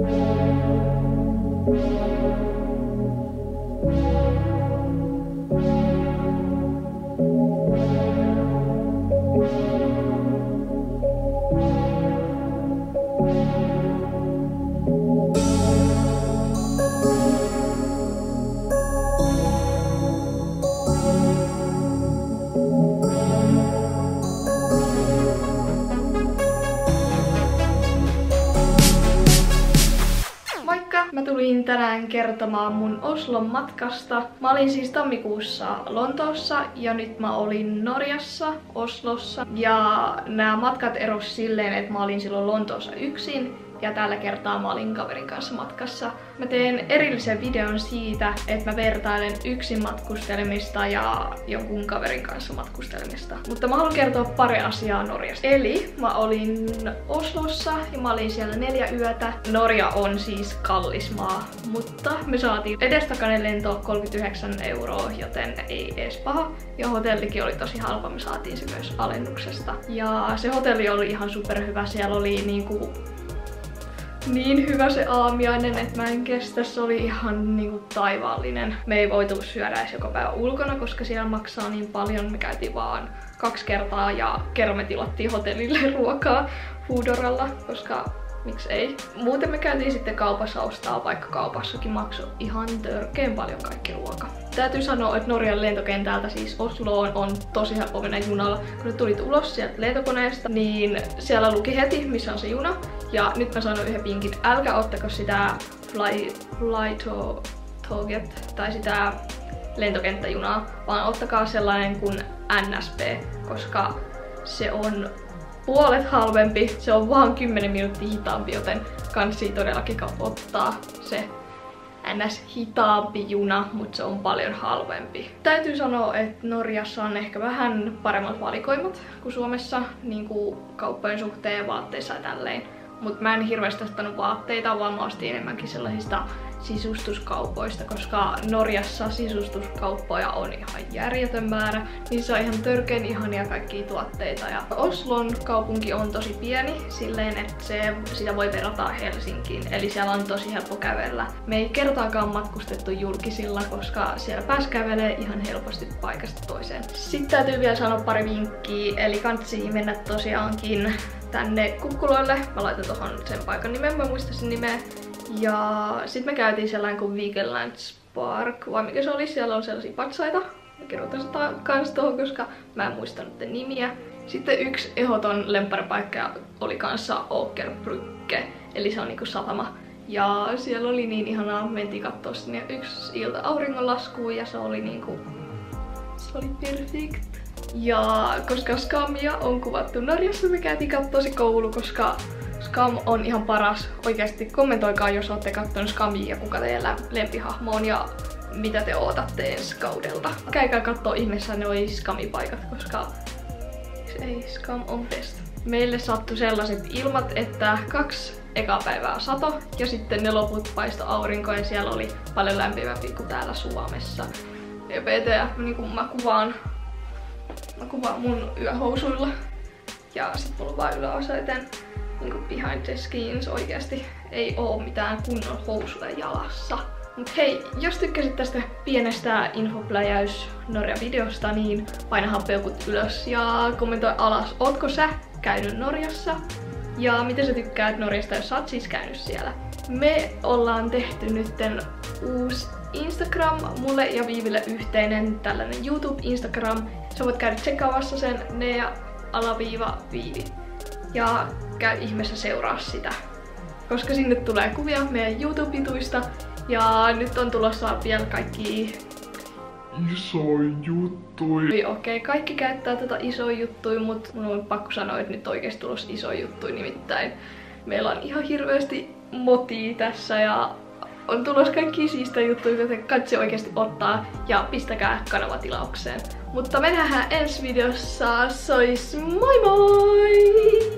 Thank you. Tulin tänään kertomaan mun Oslon matkasta. Mä olin siis tammikuussa Lontoossa ja nyt mä olin Norjassa, Oslossa. Ja nämä matkat eros silleen, että mä olin silloin Lontoossa yksin ja tällä kertaa mä olin kaverin kanssa matkassa. Mä teen erillisen videon siitä, että mä vertailen yksin matkustelemista ja jonkun kaverin kanssa matkustelemista. Mutta mä haluan kertoa pari asiaa Norjasta. Eli mä olin Oslossa ja mä olin siellä neljä yötä. Norja on siis kallis maa, mutta me saatiin edestakainen lento 39 euroa, joten ei edes paha. Ja hotellikin oli tosi halpa, me saatiin se myös alennuksesta. Ja se hotelli oli ihan superhyvä, siellä oli niinku niin hyvä se aamiainen, että mä en kestä. Se oli ihan niinku taivaallinen. Me ei voitu syödä edes joka päivä ulkona, koska siellä maksaa niin paljon. Me käytiin vaan kaksi kertaa ja kerran me tilattiin hotellille ruokaa Foodoralla, koska miksi ei. Muuten me käytiin sitten kaupassa ostaa, vaikka kaupassakin maksoi ihan törkeen paljon kaikki ruoka. Täytyy sanoa, että Norjan lentokentältä siis Osloon on tosi helppo mennä junalla. Kun tulit ulos sieltä lentokoneesta, niin siellä luki heti, missä on se juna. Ja nyt mä sanon yhden pinkin, älkää ottako sitä fly, fly to, toget tai sitä lentokenttäjunaa, vaan ottakaa sellainen kuin NSP, koska se on puolet halvempi, se on vaan 10 minuuttia hitaampi, joten kansi todellakin ottaa se ns. hitaampi juna, mutta se on paljon halvempi. Täytyy sanoa, että Norjassa on ehkä vähän paremmat valikoimat kuin Suomessa, niin kuin kauppojen suhteen, vaatteissa ja tälleen. Mutta mä en hirveästi ostanut vaatteita, vaan mä ostin enemmänkin sellaisista sisustuskaupoista, koska Norjassa sisustuskauppoja on ihan järjetön määrä. Niissä on ihan törkeen ihania kaikkia tuotteita. Ja Oslon kaupunki on tosi pieni silleen, että se, sitä voi verrata Helsinkiin. Eli siellä on tosi helppo kävellä. Me ei kertaakaan matkustettu julkisilla, koska siellä pääs kävelee ihan helposti paikasta toiseen. Sitten täytyy vielä sanoa pari vinkkiä, eli kansi mennä tosiaankin tänne kukkuloille. Mä laitan tohon sen paikan nimen, mä muistan sen nimeä. Ja sitten me käytiin sellainen kuin Weekend Park, vai mikä se oli, siellä on sellaisia patsaita. Mä kirjoitan sitä kans tuohon, koska mä en muistanut nimiä. Sitten yksi ehoton lempparipaikka oli kanssa Åkerbrücke, eli se on niinku satama. Ja siellä oli niin ihanaa, mentiin kattoo sinne yksi ilta auringonlaskuun ja se oli niinku... Se oli perfect. Ja koska Skamia on kuvattu Norjassa, me käytiin kattoo se koulu, koska Skam on ihan paras. Oikeasti kommentoikaa, jos olette kattonut Skamia ja kuka teillä lempihahmo on ja mitä te ootatte ensi kaudelta. Käykää kattoo ihmeessä noi Skami-paikat, koska ei, Skam on best. Meille sattui sellaiset ilmat, että kaksi eka päivää sato ja sitten ne loput paisto aurinko ja siellä oli paljon lämpimämpi kuin täällä Suomessa. Ja PTF, niin kuin mä kuvaan, mä kuvaan mun yöhousuilla ja sit mulla on vaan yläosa, joten niinku behind the skins oikeasti ei oo mitään kunnon housuja jalassa. Mut hei, jos tykkäsit tästä pienestä infopläjäys Norja-videosta, niin paina peukut ylös ja kommentoi alas, ootko sä käynyt Norjassa? Ja miten sä tykkäät Norjasta, jos sä oot siis käynyt siellä? Me ollaan tehty nytten uusi Instagram, mulle ja Viiville yhteinen tällainen YouTube Instagram. Sä voit käydä tsekkaamassa sen Nea alaviiva Viivi. Ja käy ihmeessä seuraa sitä. Koska sinne tulee kuvia meidän YouTube-jutuista ja nyt on tulossa vielä kaikki iso juttui. Okei, okay, kaikki käyttää tätä iso juttui, mutta mun on pakko sanoa, että nyt oikeesti tulos iso juttui, nimittäin meillä on ihan hirveästi motia tässä ja on tulos kaikki siistä juttuja, joten katsi oikeasti ottaa ja pistäkää kanava tilaukseen. Mutta me nähdään ensi videossa, sois moi moi!